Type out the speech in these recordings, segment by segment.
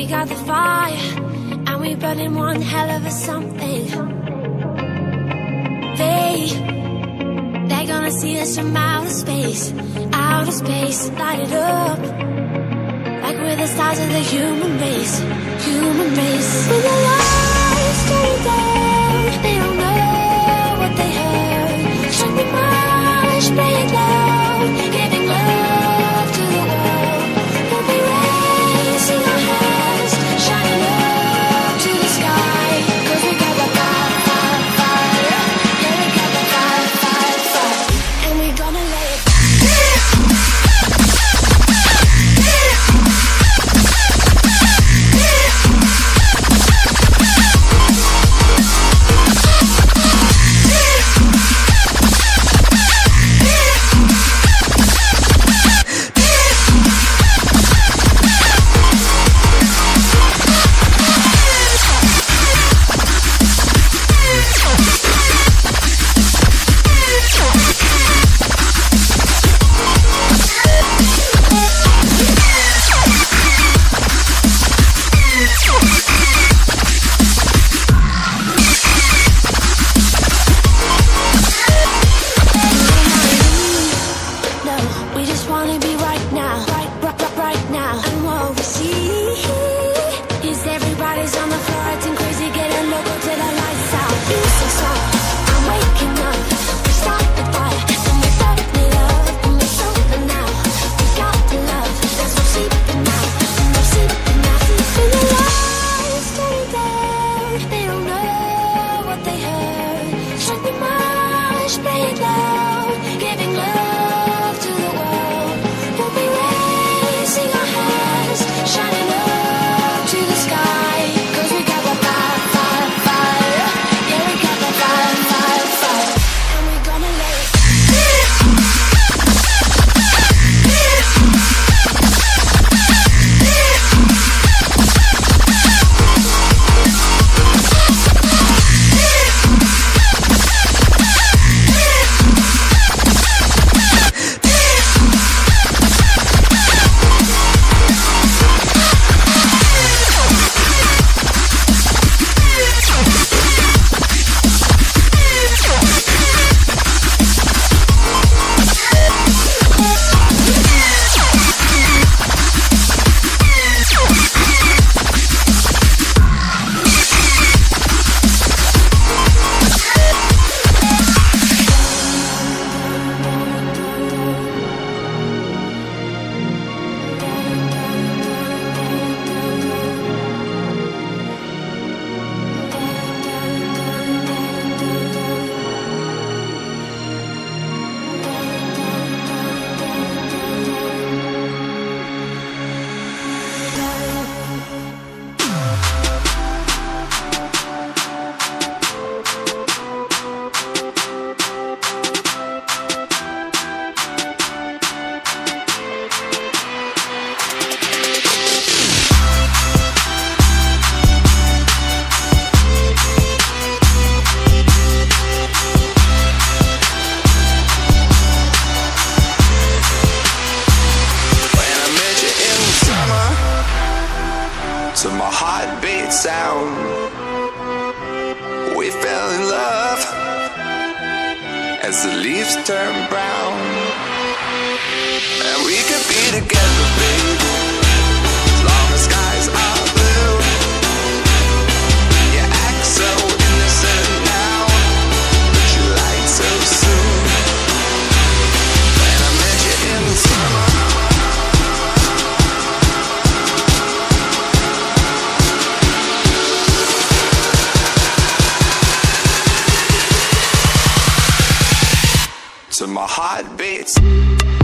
we got the fire, and we burning one hell of a something. They, they're gonna see us from outer space, outer space, light it up. Like we're the stars of the human race, human race. With the lights turning down. sound. We fell in love as the leaves turn brown. And we could be together, my heart beats.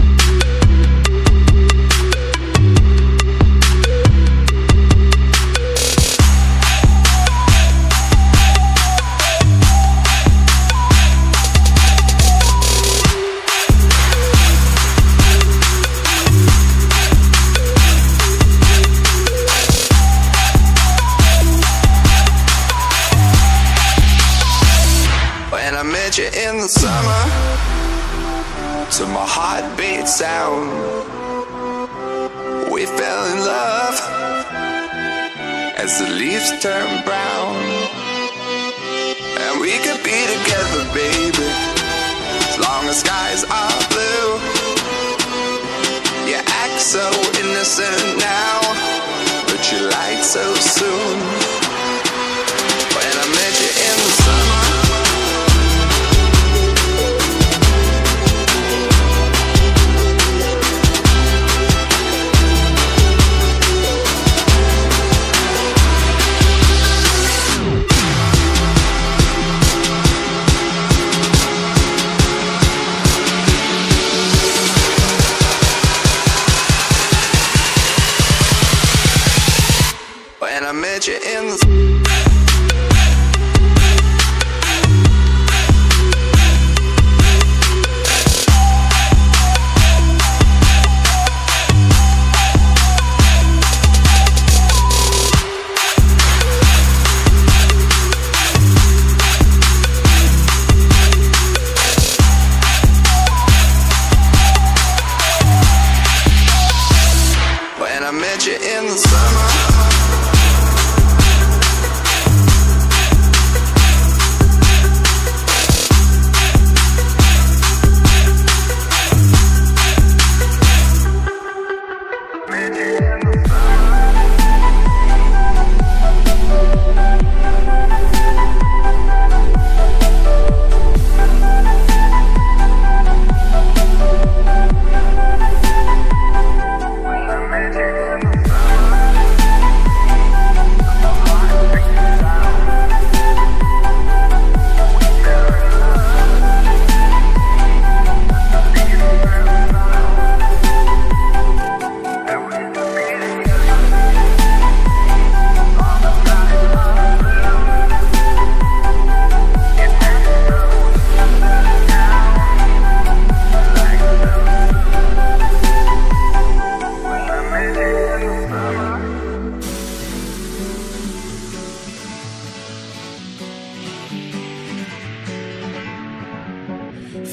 We fell in love as the leaves turn brown. And we could be together, baby, as long as skies are blue. You act so innocent now, but you lied so soon.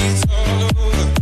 It's all over.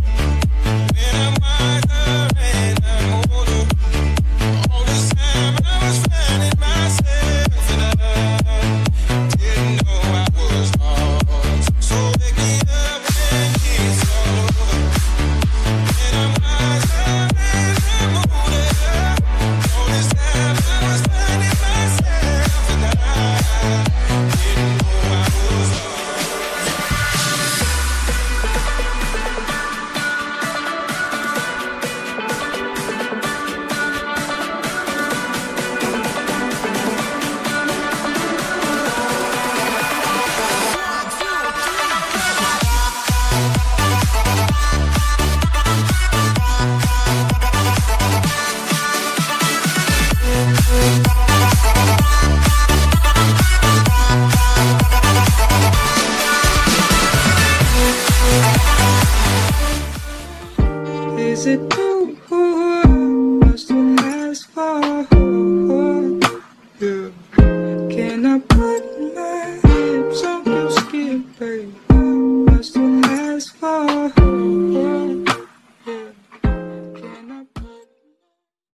is it?